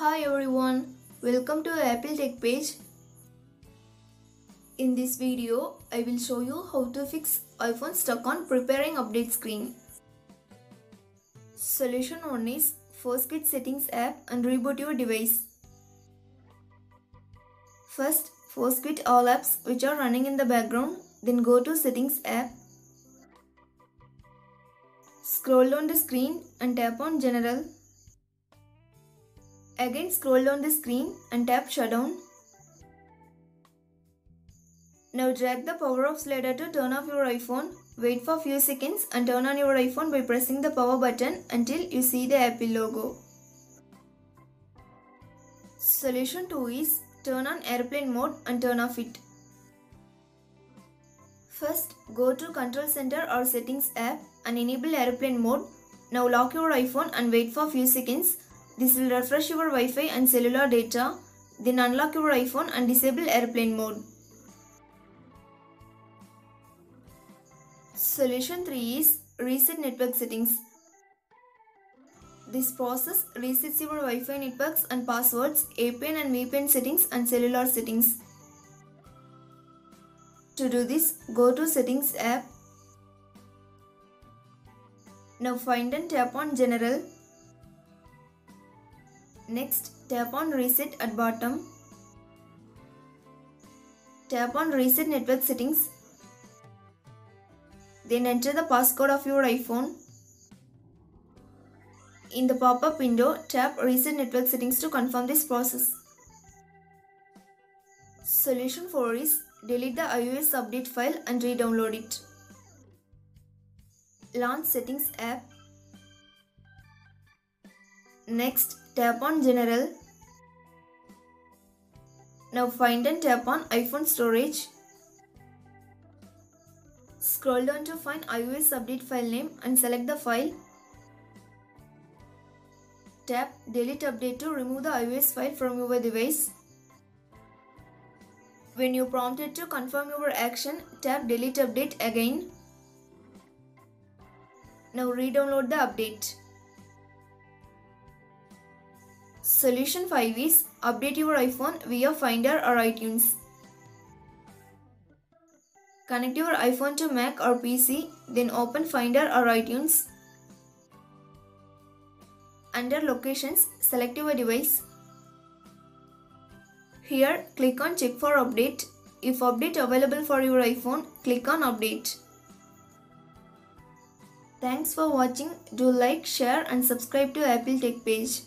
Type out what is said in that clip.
Hi everyone, welcome to Apple Tech page. In this video, I will show you how to fix iPhone stuck on preparing update screen. Solution 1 is first get settings app and reboot your device. First, force quit all apps which are running in the background, then go to settings app. Scroll down the screen and tap on general. Again scroll down the screen and tap shutdown. Now drag the power off slider to turn off your iPhone. Wait for few seconds and turn on your iPhone by pressing the power button until you see the Apple logo. Solution 2 is turn on airplane mode and turn off it. First, go to Control Center or Settings app and enable airplane mode. Now lock your iPhone and wait for a few seconds. This will refresh your Wi-Fi and cellular data. Then unlock your iPhone and disable airplane mode. Solution 3 is reset network settings. This process resets your Wi-Fi networks and passwords, APN and VPN settings and cellular settings. To do this, go to Settings app. Now find and tap on General. Next, tap on Reset at bottom. Tap on Reset Network Settings. Then enter the passcode of your iPhone. In the pop-up window, tap Reset Network Settings to confirm this process. Solution 4 is delete the iOS update file and re-download it. Launch Settings app. Next, tap on General. Now find and tap on iPhone storage. Scroll down to find iOS update file name and select the file. Tap delete update to remove the iOS file from your device. When you prompted to confirm your action, tap delete update again. Now re-download the update. Solution 5 is update your iPhone via Finder or iTunes. Connect your iPhone to Mac or PC, then open Finder or iTunes. Under Locations, select your device. Here, click on Check for Update. If update available for your iPhone, click on Update. Thanks for watching. Do like, share and subscribe to Apple Tech page.